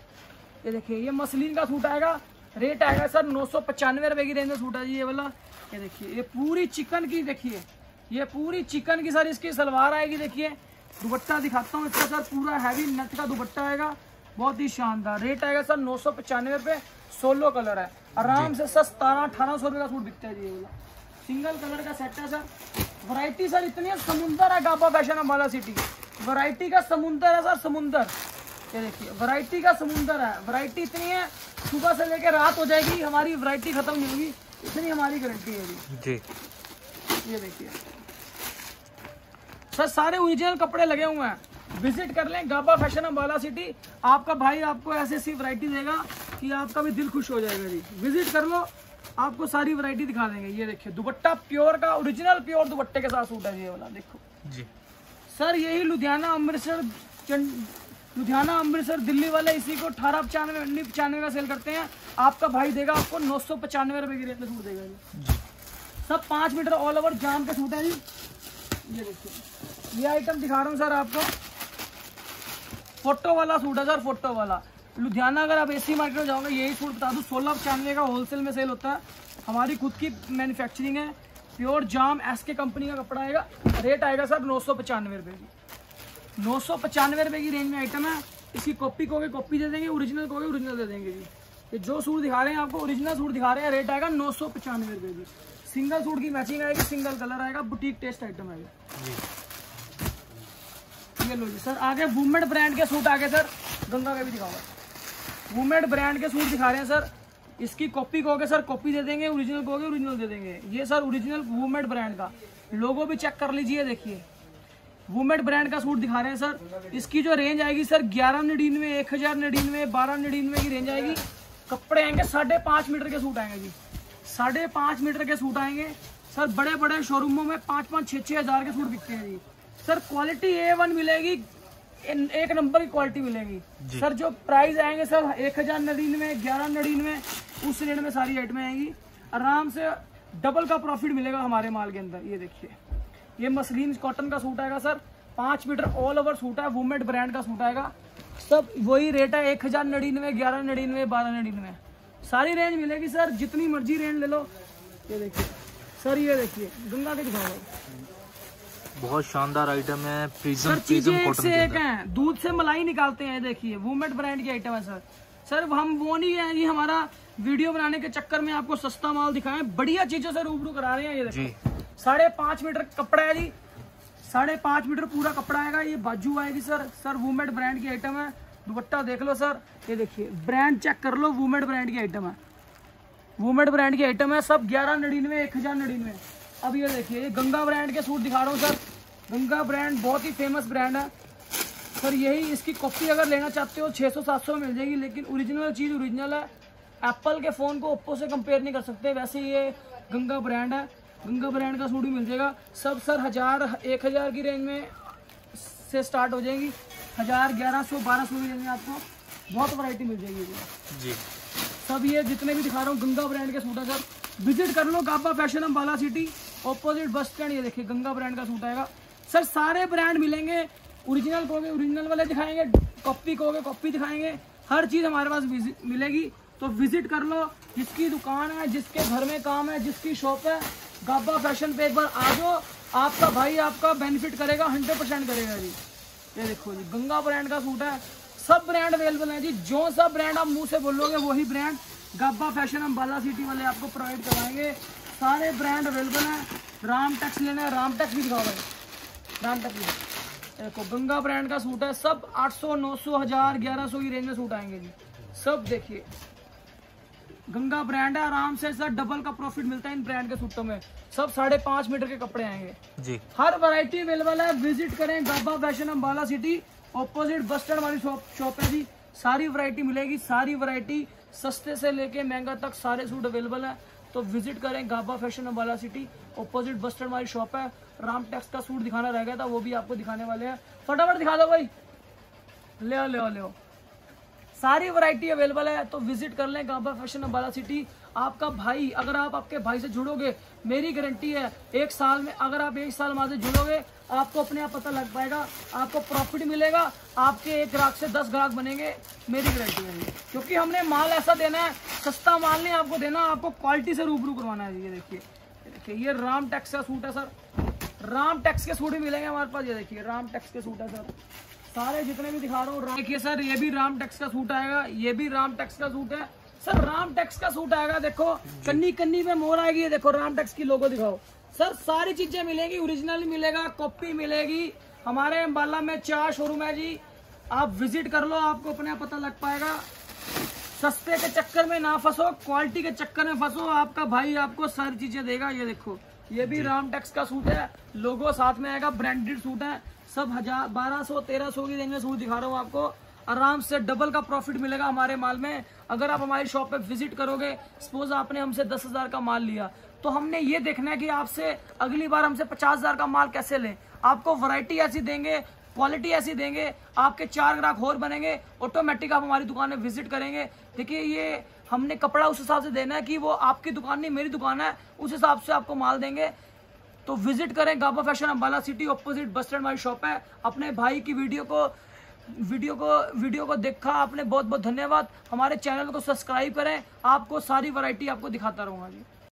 ये देखिए ये मसलिन का सूट आएगा रेट आएगा सर नौ सौ पचानवे रुपए की रेंज में सूट है जी ये वाला। ये देखिए ये पूरी चिकन की देखिए ये पूरी चिकन की सर इसकी सलवार आएगी देखिए। दुपट्टा दिखाता हूँ इसका सर पूरा हैवी नेट का दुपट्टा आएगा। बहुत ही शानदार। रेट आएगा सर नौ सौ पचानवे रुपये सोलो कलर है। आराम से सर सतारह अठारह सौ रुपये का सूट बिकता है जी सिंगल कलर का सेट है सर। वैरायटी सर इतनी है समुंदर है Gaba fashion Ambala city variety का समुंदर है सर समुंदर। ये देखिए वैरायटी का समुंदर है। वैरायटी इतनी है सुबह से लेकर रात हो जाएगी हमारी वैरायटी खत्म नहीं होगी। इतनी हमारी गारंटी है जी। जी। ये देखिए। सर सारे ओरिजिनल कपड़े लगे हुए हैं। विज़िट कर लें गाबा फ़ैशन अम्बाला सिटी। आपका भाई आपको ऐसी ऐसी वैरायटी देगा कि आपका भी दिल खुश हो जाएगा जी। विज़िट कर लो आपको सारी वरायटी दिखा देंगे। ये देखिए दुपट्टा प्योर का ओरिजिनल प्योर दुपट्टे के साथ सूट है ये वाला देखो। जी। सर यही लुधियाना अमृतसर लुधियाना अमृतसर दिल्ली वाले इसी को अठारह पचानवे उन्नीस पचानवे का सेल करते हैं। आपका भाई देगा आपको नौ सौ पचानवे रुपए की रेट में सूट देगा जी। जी। सब पाँच मीटर ऑल ओवर जाम के सूट है जी। ये देखिए ये आइटम दिखा रहा हूँ सर आपको। फ़ोटो वाला सूट है सर फ़ोटो वाला। लुधियाना, अगर आप एसी मार्केट में जाओगे, यही सूट बता दूँ, सोलह पचानवे का होलसेल में सेल होता है। हमारी खुद की मैन्युफैक्चरिंग है। प्योर जाम एस के कंपनी का कपड़ा आएगा। रेट आएगा सर नौ सौ पचानवे रुपये की। नौ सौ पचानवे रुपये की रेंज में आइटम है। इसकी कॉपी कहोगे कॉपी दे देंगे ओरिजिनल कहोगे ओरिजिनल दे देंगे जी। ये जो सूट दिखा रहे हैं आपको ओरिजिनल सूट दिखा रहे हैं रेट आएगा नौ सौ पचानवे रुपये की। सिंगल सूट की मैचिंग आएगी सिंगल कलर आएगा बुटीक टेस्ट आइटम आएगा। ये लो जी, सर, आगे वुमेड ब्रांड के सूट आगे, सर। गंगा का भी दिखाओ वुमेड ब्रांड के सूट दिखा रहे हैं, सर। इसकी कॉपी कहोगे, सर कॉपी दे देंगे ओरिजिनल कहोगे ओरिजिनल दे देंगे। ये, सर ओरिजिनल वुमेड ब्रांड का। लोगो भी चेक कर लीजिए, देखिए। वुमेड ब्रांड का सूट दिखा रहे हैं, सर। इसकी जो रेंज आएगी, सर, ग्यारह निन्यानवे, एक हज़ार निन्यानवे, बारह निन्यानवे की रेंज आएगी। कपड़े आएँगे, साढ़े पाँच मीटर के सूट आएँगे जी। साढ़े पाँच मीटर के सूट आएँगे। सर बड़े बड़े शोरूमों में पाँच पाँच छः छः हज़ार के सूट बिकते हैं जी। सर क्वालिटी ए वन मिलेगी एक नंबर की क्वालिटी मिलेगी। सर जो प्राइस आएँगे सर एक हज़ार नड़िनवे ग्यारह नड़िनवे उस रेट में सारी आइटमें आएँगी। आराम से डबल का प्रॉफिट मिलेगा हमारे माल के अंदर ये देखिए। ये मसलिन कॉटन का सूट आएगा सर। पाँच मीटर ऑल ओवर सूट है वुमेट ब्रांड का सूट आएगा। सब वही रेट है एक हज़ार नड़िनवे ग्यारह नड़िनवे बारह नड़िनवे सारी रेंज मिलेगी सर जितनी मर्ज़ी रेंज ले लो। ये देखिए। सर ये देखिए गंगा के दिखाओ बहुत शानदार आइटम है प्रिज्म सर प्रिज्म कॉटन से एक हैं दूध से मलाई निकालते हैं देखिए वुमेट ब्रांड की आइटम है सर। सर हम वो नहीं है कि हमारा वीडियो बनाने के चक्कर में आपको सस्ता माल दिखाएँ। बढ़िया चीज़ों से रूबरू करा रहे हैं ये जी। देखो। साढ़े पाँच मीटर कपड़ा है जी। साढ़े पाँच मीटर पूरा कपड़ा आएगा ये बाजू आएगी सर। सर वुमेट ब्रांड की आइटम है। दुपट्टा देख लो सर। ये देखिए ब्रांड चेक कर लो वुमेट ब्रांड की आइटम है। वुमेट ब्रांड की आइटम है सब ग्यारह नड़िनवे एक हज़ार नड़िनवे। अब ये देखिए ये गंगा ब्रांड के सूट दिखा रहा हूँ सर। गंगा ब्रांड बहुत ही फ़ेमस ब्रांड है। सर यही इसकी कॉपी अगर लेना चाहते हो 600 700 में मिल जाएगी लेकिन ओरिजिनल चीज़ ओरिजिनल है। एप्पल के फ़ोन को ओप्पो से कंपेयर नहीं कर सकते वैसे ये गंगा ब्रांड है। गंगा ब्रांड का सूट भी मिल जाएगा। सब सर हज़ार एक हज़ार की रेंज में से स्टार्ट हो जाएगी। हज़ार ग्यारह सौ बारह सौ की रेंज में आपको बहुत वैरायटी मिल जाएगी जी। सब ये जितने भी दिखा रहा हूँ गंगा ब्रांड के सूट है सर। विज़िट कर लो Gaba fashion Ambala city. Opposite bus stand ये देखिए, गंगा ब्रांड का सूट आएगा। सर, सारे ब्रांड मिलेंगे। ओरिजिनल कहोगे ओरिजिनल वाले दिखाएँगे कॉपी कहोगे कॉपी दिखाएँगे। हर चीज़ हमारे पास मिलेगी। तो विज़िट कर लो, जिसकी दुकान है, जिसके घर में काम है, जिसकी शॉप है, गाबा फ़ैशन पे एक बार आ जाओ। आपका भाई आपका बेनिफिट करेगा हंड्रेड परसेंट करेगा जी। ये देखो जी, गंगा ब्रांड का सूट है। सब ब्रांड अवेलेबल है जी। जो सब ब्रांड आप मुँह से बोलोगे, वही brand Gaba fashion Ambala city वाले आपको प्रोवाइड कराएँगे। सारे ब्रांड अवेलेबल हैं। राम टैक्स लेना है। राम टैक्स भी दिखाओ भाई। राम टैक्स देखो गंगा ब्रांड का सूट है। सब 800 900 हज़ार 1100 की रेंज में सूट आएँगे जी। सब देखिए। गंगा ब्रांड है। आराम से सर डबल का प्रॉफिट मिलता है इन ब्रांड के सूटों में। सब साढ़े पाँच मीटर के कपड़े आएँगे। जी। हर वैरायटी अवेलेबल है। विज़िट करें Gaba fashion Ambala city opposite bus stand वाली शॉप शॉप है जी। सारी वैरायटी मिलेगी। सारी वैरायटी सस्ते से लेके महँगा तक सारे सूट अवेलेबल है। तो विज़िट करें Gaba fashion Ambala city opposite bus stand वाली शॉप है। राम टैक्स का सूट दिखाना रह गया था, वो भी आपको दिखाने वाले हैं। फटाफट दिखा दो भाई। ले ले ले सारी वैरायटी अवेलेबल है तो विज़िट कर लें गाबा फ़ैशन अम्बाला सिटी आपका भाई, अगर आप आपके भाई से जुड़ोगे, मेरी गारंटी है, एक साल में, अगर आप एक साल वहाँ से जुड़ोगे, आपको अपने आप पता लग पाएगा, आपको प्रॉफिट मिलेगा, आपके एक ग्राहक से दस ग्राहक बनेंगे, मेरी गारंटी है क्योंकि हमने माल ऐसा देना है, सस्ता माल नहीं आपको देना, आपको क्वालिटी से रूबरू करवाना है ये देखिए। देखिए, ये राम टैक्स का सूट है सर राम टैक्स के सूट भी मिलेंगे हमारे पास, ये देखिए, राम टैक्स के सूट है सर सारे जितने भी दिखा रहा हूँ देखिए सर ये भी राम टैक्स का सूट आएगा, ये भी राम टैक्स का सूट है। सर राम टैक्स का सूट आएगा देखो। कन्नी कन्नी में मोर आएगी ये देखो राम टेक्स की लोगो दिखाओ। सर सारी चीज़ें मिलेगी ओरिजिनल मिलेगा कॉपी मिलेगी। हमारे अम्बाला में चार शोरूम है जी। आप विज़िट कर लो आपको अपने आप पता लग पाएगा। सस्ते के चक्कर में ना फंसो क्वालिटी के चक्कर में फंसो आपका भाई आपको सारी चीज़ें देगा ये देखो। ये भी राम टेक्स का सूट है लोगो साथ में आएगा ब्रांडेड सूट है। सब हज़ार बारह सौ तेरह सौ की देंगे सूट दिखा रहा हूँ आपको। आराम से डबल का प्रॉफिट मिलेगा हमारे माल में। अगर आप हमारी शॉप पे विज़िट करोगे सपोज़ आपने हमसे दस हज़ार का माल लिया तो हमने ये देखना है कि आपसे अगली बार हमसे पचास हज़ार का माल कैसे लें। आपको वैरायटी ऐसी देंगे क्वालिटी ऐसी देंगे, आपके चार ग्राहक और बनेंगे ऑटोमेटिक आप हमारी दुकान में विज़िट करेंगे। देखिए, ये हमने कपड़ा उस हिसाब से देना है कि वो आपकी दुकान नहीं, मेरी दुकान है, उस हिसाब से आपको माल देंगे। तो विज़िट करें, Gaba fashion Ambala city opposite bus stand हमारी शॉप है। अपने भाई की वीडियो को वीडियो को वीडियो को देखा, आपने बहुत बहुत धन्यवाद। हमारे चैनल को सब्सक्राइब करें, आपको सारी वैरायटी आपको दिखाता रहूँगा जी।